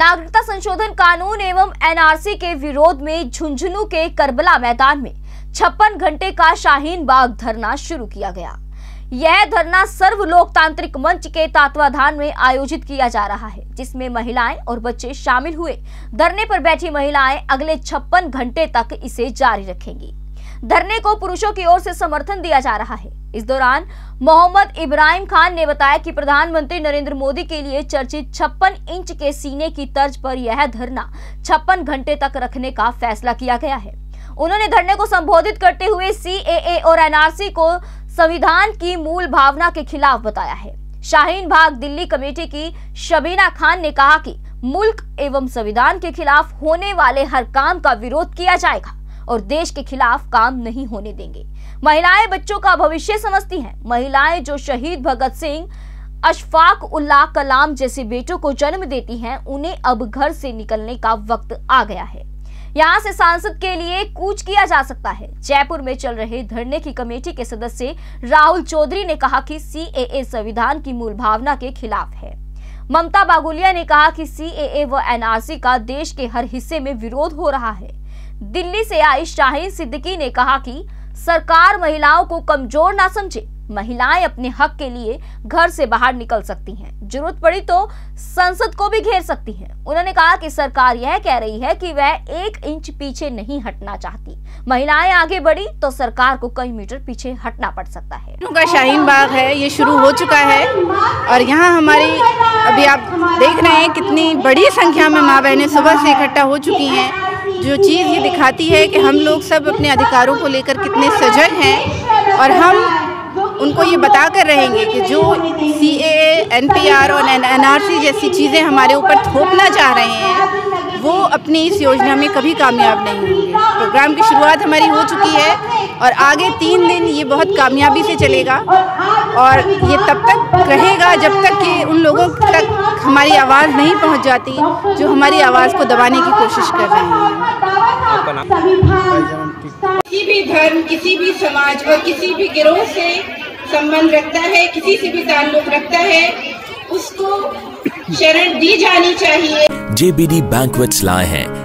नागरिकता संशोधन कानून एवं एनआरसी के विरोध में झुंझुनू के करबला मैदान में छप्पन घंटे का शाहीन बाग धरना शुरू किया गया। यह धरना सर्व लोकतांत्रिक मंच के तत्वाधान में आयोजित किया जा रहा है, जिसमें महिलाएँ और बच्चे शामिल हुए। धरने पर बैठी महिलाएँ अगले छप्पन घंटे तक इसे जारी रखेंगी। धरने को पुरुषों की ओर से समर्थन दिया जा रहा है। इस दौरान मोहम्मद इब्राहिम खान ने बताया कि प्रधानमंत्री नरेंद्र मोदी के लिए चर्चित छप्पन इंच के सीने की तर्ज पर यह धरना छप्पन घंटे तक रखने का फैसला किया गया है। उन्होंने धरने को संबोधित करते हुए सी और एनआरसी को संविधान की मूल भावना के खिलाफ बताया है। शाहीन बाग दिल्ली कमेटी की शबीना खान ने कहा कि मुल्क एवं संविधान के खिलाफ होने वाले हर काम का विरोध किया जाएगा। और देश के खिलाफ काम नहीं होने देंगे। महिलाएँ बच्चों का भविष्य समझती हैं। महिलाएँ जो शहीद भगत सिंह, अशफाक उल्लाह कलाम जैसे बेटों को जन्म देती हैं, उन्हें अब घर से निकलने का वक्त आ गया है। यहाँ से सांसद के लिए कूच किया जा सकता है। जयपुर में चल रहे धरने की कमेटी के सदस्य राहुल चौधरी ने कहा कि सी संविधान की मूल भावना के खिलाफ है। ममता बागुलिया ने कहा कि सी व एनआरसी का देश के हर हिस्से में विरोध हो रहा है। दिल्ली से आई शाहीन सिद्दीकी ने कहा कि सरकार महिलाओं को कमज़ोर ना समझे। महिलाएँ अपने हक के लिए घर से बाहर निकल सकती हैं। ज़रूरत पड़ी तो संसद को भी घेर सकती हैं। उन्होंने कहा कि सरकार यह कह रही है कि वह एक इंच पीछे नहीं हटना चाहती। महिलाएँ आगे बढ़ी तो सरकार को कई मीटर पीछे हटना पड़ सकता है। का शाहीन बाग है, ये शुरू हो चुका है। और यहाँ हमारी, अभी आप देख रहे हैं कितनी बड़ी संख्या में माँ बहनें सुबह से इकट्ठा हो चुकी हैं। जो चीज़ ये दिखाती है कि हम लोग सब अपने अधिकारों को लेकर कितने सजग हैं और हम उनको ये बता कर रहेंगे कि जो C A N P R और एन आर सी जैसी चीज़ें हमारे ऊपर थोपना चाह रहे हैं, वो अपनी इस योजना में कभी कामयाब नहीं होंगे। प्रोग्राम की शुरुआत हमारी हो चुकी है और आगे तीन दिन ये बहुत कामयाबी से चलेगा और ये तब तक रहेगा जब तक कि उन लोगों हमारी आवाज़ नहीं पहुँच जाती जो हमारी आवाज़ को दबाने की कोशिश कर रहे हैं। किसी भी धर्म किसी भी समाज और किसी भी गिरोह से संबंध रखता है किसी से भी ताल्लुक रखता है उसको शरण दी जानी चाहिए। जेबीडी बैंकवेट्स लाए हैं।